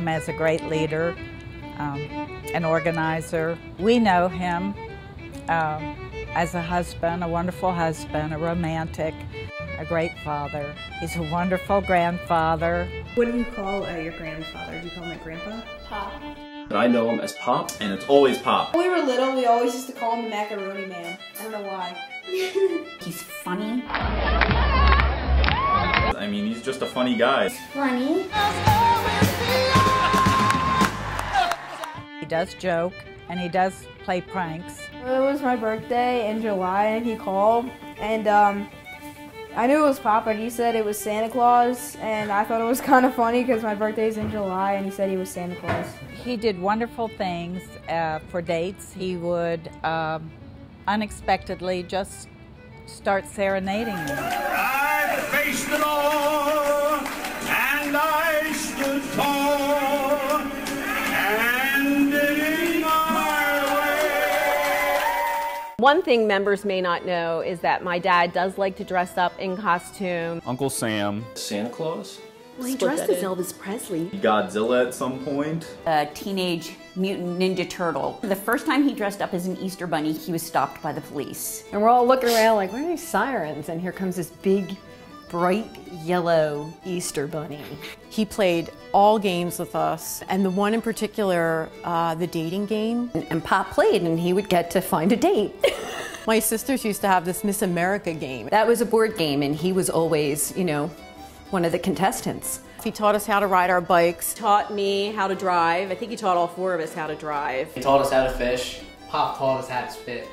him as a great leader, um, an organizer. We know him um, as a husband, a wonderful husband, a romantic, a great father. He's a wonderful grandfather. What do you call uh, your grandfather? Do you call him a grandpa? Pop. And I know him as Pop. And it's always Pop. When we were little, we always used to call him the macaroni man. I don't know why. He's funny. I mean, he's just a funny guy. Funny. He does joke and he does play pranks. It was my birthday in July and he called and um, I knew it was Papa. And he said it was Santa Claus and I thought it was kind of funny because my birthday's in July and he said he was Santa Claus. He did wonderful things uh, for dates. He would um, unexpectedly just start serenading me. I faced it all, and I stood tall, One thing members may not know is that my dad does like to dress up in costume. Uncle Sam, Santa Claus? Well, he Split dressed as in. Elvis Presley. Godzilla at some point. A teenage mutant ninja turtle. The first time he dressed up as an Easter bunny, he was stopped by the police. And we're all looking around like, what are these sirens? And here comes this big, bright yellow Easter bunny. He played all games with us, and the one in particular, uh, the dating game. And, and Pop played, and he would get to find a date. My sisters used to have this Miss America game. that was a board game, and he was always, you know, one of the contestants. He taught us how to ride our bikes. Taught me how to drive. I think he taught all four of us how to drive. He taught us how to fish. Pop taught us how to spit.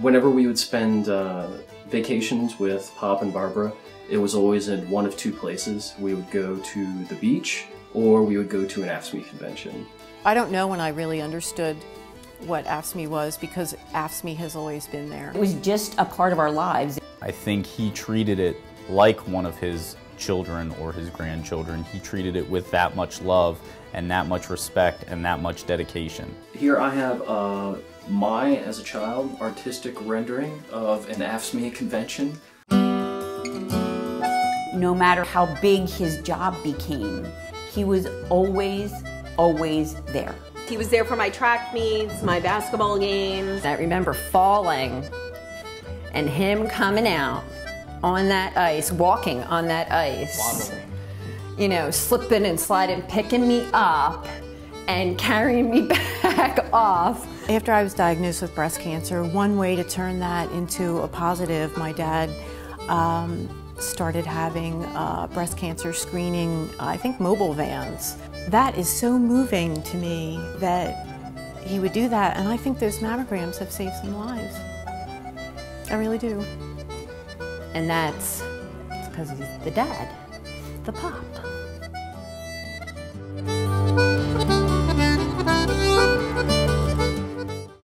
Whenever we would spend uh, vacations with Pop and Barbara, it was always in one of two places. We would go to the beach or we would go to an AFSCME convention. I don't know when I really understood what AFSCME was because AFSCME has always been there. It was just a part of our lives. I think he treated it like one of his children or his grandchildren. He treated it with that much love and that much respect and that much dedication. Here I have uh, my, as a child, artistic rendering of an AFSCME convention. No matter how big his job became, he was always, always there. He was there for my track meets, my basketball games. I remember falling and him coming out on that ice, walking on that ice. You know, slipping and sliding, picking me up and carrying me back off. After I was diagnosed with breast cancer, one way to turn that into a positive, my dad um, started having uh, breast cancer screening, I think mobile vans. That is so moving to me that he would do that, and I think those mammograms have saved some lives. I really do. And that's because he's the dad, the pop.